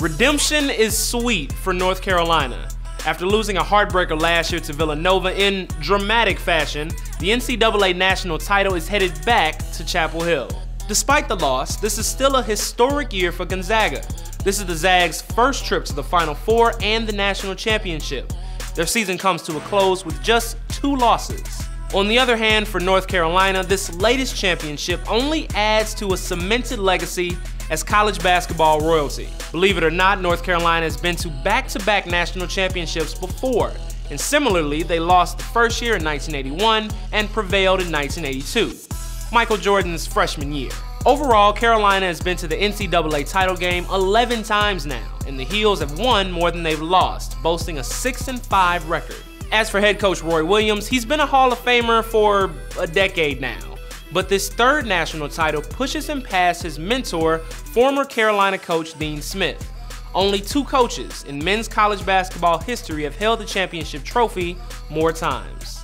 Redemption is sweet for North Carolina. After losing a heartbreaker last year to Villanova in dramatic fashion, the NCAA national title is headed back to Chapel Hill. Despite the loss, this is still a historic year for Gonzaga. This is the Zags' first trip to the Final Four and the national championship. Their season comes to a close with just two losses. On the other hand, for North Carolina, this latest championship only adds to a cemented legacy as college basketball royalty. Believe it or not, North Carolina has been to back-to-back -back national championships before, and similarly, they lost the first year in 1981 and prevailed in 1982, Michael Jordan's freshman year. Overall, Carolina has been to the NCAA title game 11 times now, and the Heels have won more than they've lost, boasting a 6-5 record. As for head coach Roy Williams, he's been a Hall of Famer for a decade now. But this third national title pushes him past his mentor, former Carolina coach Dean Smith. Only two coaches in men's college basketball history have held the championship trophy more times.